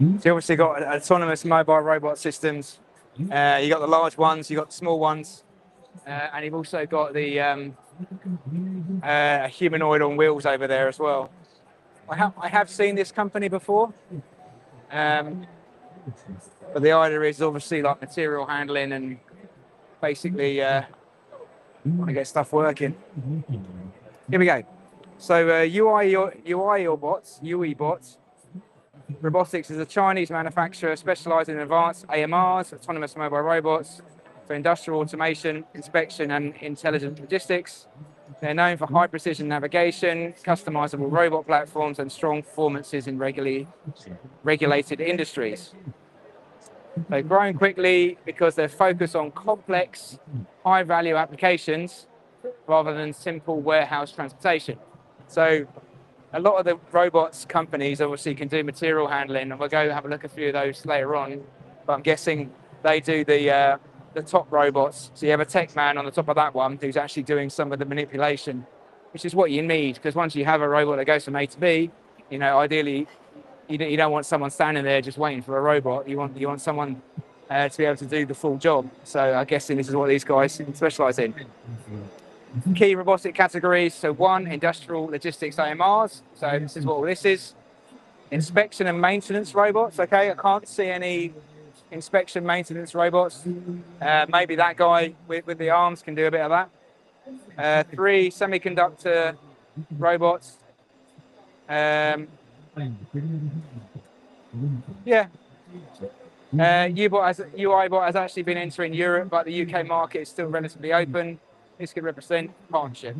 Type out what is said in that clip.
So you obviously got autonomous mobile robot systems. Uh, you got the large ones, you got the small ones, uh, and you've also got the um, uh, humanoid on wheels over there as well. I have I have seen this company before, um, but the idea is obviously like material handling and basically uh, want to get stuff working. Here we go. So uh, UI UI or bots, UE bots. Robotics is a Chinese manufacturer specializing in advanced AMRs, autonomous mobile robots, for industrial automation, inspection, and intelligent logistics. They're known for high precision navigation, customizable robot platforms, and strong performances in regularly regulated industries. They're growing quickly because they're focused on complex, high value applications rather than simple warehouse transportation. So a lot of the robots companies obviously can do material handling, and we'll go have a look at a few of those later on. But I'm guessing they do the uh, the top robots. So you have a Techman on the top of that one who's actually doing some of the manipulation, which is what you need because once you have a robot that goes from A to B, you know, ideally, you don't, you don't want someone standing there just waiting for a robot. You want you want someone uh, to be able to do the full job. So I'm guessing this is what these guys specialize in. Key robotic categories. So one, industrial logistics AMRs. So this is what this is. Inspection and maintenance robots. Okay, I can't see any inspection maintenance robots. Uh, maybe that guy with, with the arms can do a bit of that. Uh, three semiconductor robots. Um, yeah. Uh, UBot has, Youibot has actually been entering Europe, but the UK market is still relatively open. This could represent partnership.